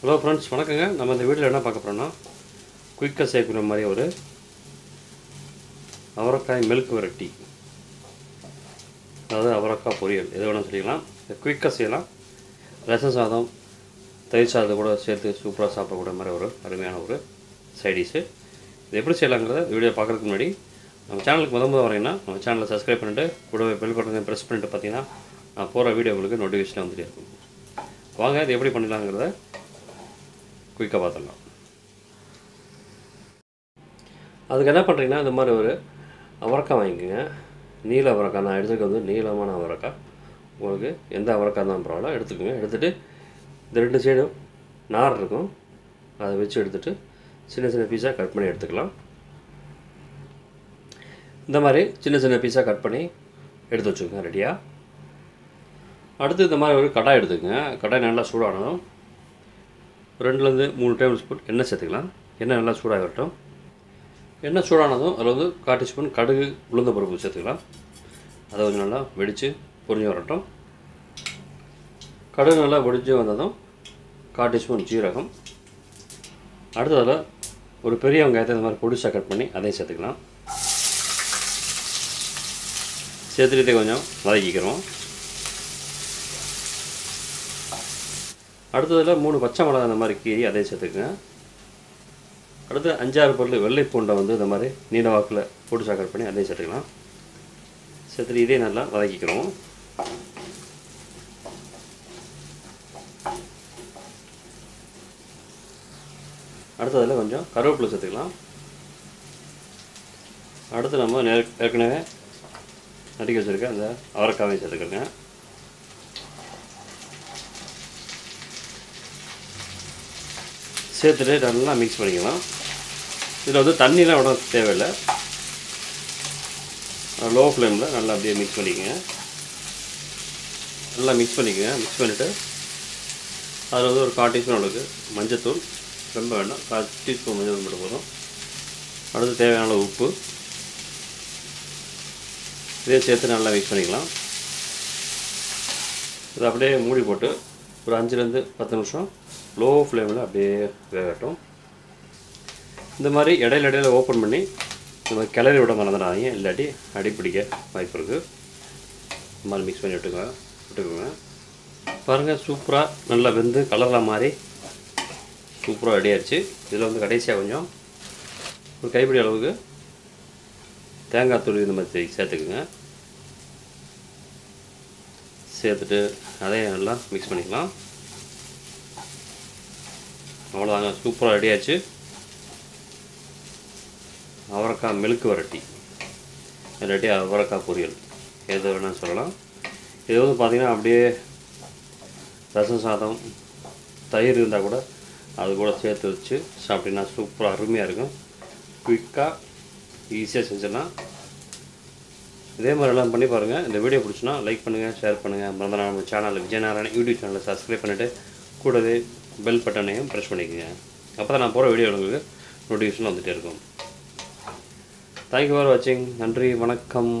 Hello friends வணக்கங்க. நம்ம இந்த வீட்டில் என்ன பார்க்க போகிறோம்னா குயிக்காக செய்யக்கூடிய மாதிரி ஒரு அவரக்காய் மில்க் வெரைட்டி. அதாவது அவரக்காய் பொரியல். எது வேணாலும் சொல்லிக்கலாம் குயிக்காக செய்யலாம். ரசம் சாதம் தயிர் சாதம் கூட சேர்த்து சூப்பராக சாப்பிடக்கூடிய மாதிரி ஒரு அருமையான ஒரு சைடிஷு இது எப்படி செய்யலாங்கிறத வீடியோ பார்க்குறதுக்கு முன்னாடி நம்ம சேனலுக்கு முத முதல் வரீங்கன்னா நம்ம சேனலை சப்ஸ்கிரைப் பண்ணிட்டு கூடவே பெல் பட்டனை ப்ரெஸ் பண்ணிட்டு பார்த்தீங்கன்னா நான் போகிற வீடியோ உங்களுக்கு நோட்டிஃபிகேஷன் வந்துட்டே இருக்கும். வாங்க இது எப்படி பண்ணலாங்கிறத குயிக்காக பார்த்துடலாம். அதுக்கு என்ன பண்ணுறீங்கன்னா இந்த மாதிரி ஒரு அவரைக்காய் வாங்கிக்கோங்க. நீல அவரக்காய் நான் எடுத்துக்க வந்து நீளமான அவரைக்காய். உங்களுக்கு எந்த அவரக்காய் தான் பரவாயில்ல எடுத்துக்கோங்க. எடுத்துகிட்டு இந்த ரெண்டு சைடும் நார் இருக்கும். அதை வச்சு எடுத்துகிட்டு சின்ன சின்ன பீஸாக கட் பண்ணி எடுத்துக்கலாம். இந்த மாதிரி சின்ன சின்ன பீஸாக கட் பண்ணி எடுத்து வச்சுக்கோங்க ரெடியாக அடுத்து இந்த மாதிரி ஒரு கடாய் எடுத்துக்கோங்க. கடாய் நல்லா சூடானதும் ரெண்டுலேருந்து மூணு டேபிள் ஸ்பூன் எண்ணெய் சேர்த்துக்கலாம். எண்ணெய் நல்லா சூடாக வரட்டும் எண்ணெய் சூடானதும் அதில் வந்து காட்டு ஸ்பூன் கடுகு உளுந்த பருப்பு சேர்த்துக்கலாம். அதை கொஞ்சம் நல்லா வெடித்து பொரிஞ்சு வரட்டும். கடுகு நல்லா வெடிச்சு வந்ததும் காட்டு ஸ்பூன் ஜீரகம். அடுத்ததில் ஒரு பெரிய வெங்காயத்தை இந்த மாதிரி பொடிசாக கட் பண்ணி அதையும் சேர்த்துக்கலாம். சேர்த்துட்டு கொஞ்சம் வதக்கிக்கிறோம். அடுத்ததில் மூணு பச்சை மிளகா இந்த மாதிரி கீறி அதையும் சேர்த்துக்குங்க. அடுத்து அஞ்சாறு பொருள் வெள்ளை பூண்டை வந்து இந்த மாதிரி நீல வாக்கில் போட்டு சாக்கர் பண்ணி அதையும் சேர்த்துக்கலாம். சேர்த்துட்டு இதே நல்லா வதக்கிக்கிறோம். அடுத்ததில் கொஞ்சம் கருவேப்பிலை சேர்த்துக்கலாம். அடுத்து நம்ம ஏற்கனவே நறுக்கி வச்சுருக்க அந்த அவரைக்காவையும் சேர்த்துக்கோங்க. சேர்த்துட்டு நல்லா மிக்ஸ் பண்ணிக்கலாம். இதில் வந்து தண்ணிலாம் விட தேவையில்லை. லோ ஃப்ளேமில் நல்லா அப்படியே மிக்ஸ் பண்ணிக்கோங்க. நல்லா மிக்ஸ் பண்ணிக்கோங்க. மிக்ஸ் பண்ணிவிட்டு அதில் வந்து ஒரு கால் டீஸ்பூன் அளவுக்கு மஞ்சத்தூள். ரொம்ப வேண்டாம். கால் டீஸ்பூன் மஞ்சள் மட்டும் போதும். அடுத்து தேவையான உப்பு. இதே சேர்த்து நல்லா மிக்ஸ் பண்ணிக்கலாம். இதை அப்படியே மூடி போட்டு ஒரு அஞ்சுலேருந்து பத்து நிமிஷம் லோ ஃப்ளேமில் அப்படியே வேகட்டும். இந்த மாதிரி இடையில இடையில ஓப்பன் பண்ணி இந்த மாதிரி கிளறி விட மறந்துடாதீங்க இல்லாட்டி அடி பிடிக்க வாய்ப்பு இருக்குது இந்த மாதிரி மிக்ஸ் பண்ணி விட்டுக்கோங்க விட்டுக்கோங்க. பாருங்கள் சூப்பராக நல்லா வெந்து கலரில் மாதிரி சூப்பராக ரெடி ஆயிடுச்சு. இதில் வந்து கடைசியாக கொஞ்சம் ஒரு கைப்பிடி அளவுக்கு தேங்காய் தூள் இந்த மாதிரி சேர்த்துக்குங்க. சேர்த்துட்டு அதையும் நல்லா மிக்ஸ் பண்ணிக்கலாம். அவ்வளோதாங்க சூப்பராக ரெடியாச்சு அவரைக்காய் மெழுக்கு வரட்டி இல்லாட்டி அவரைக்காய் பொரியல். எது வேணால் சொல்லலாம். இது வந்து பார்த்திங்கன்னா அப்படியே ரசம் சாதம் தயிர் இருந்தால் கூட அது கூட சேர்த்து வச்சு சாப்பிட்டிங்கன்னா சூப்பராக அருமையாக இருக்கும். குயிக்காக ஈஸியாக செஞ்சிடலாம். இதே மாதிரி எல்லாம் பண்ணி பாருங்கள் இந்த வீடியோ பிடிச்சினா லைக் பண்ணுங்கள் ஷேர் பண்ணுங்கள் மறந்த நம்ம சேனல் விஜயநாராயணன் யூடியூப் சேனலை சப்ஸ்கிரைப் பண்ணிவிட்டு கூடவே பெல் பட்டனையும் ப்ரெஸ் பண்ணிக்கோங்க. அப்போ தான் நான் போகிற வீடியோ உங்களுக்கு நோட்டிஃபிகேஷன் வந்துகிட்டே இருக்கும். தேங்க்யூ ஃபார் வாட்சிங் நன்றி வணக்கம்.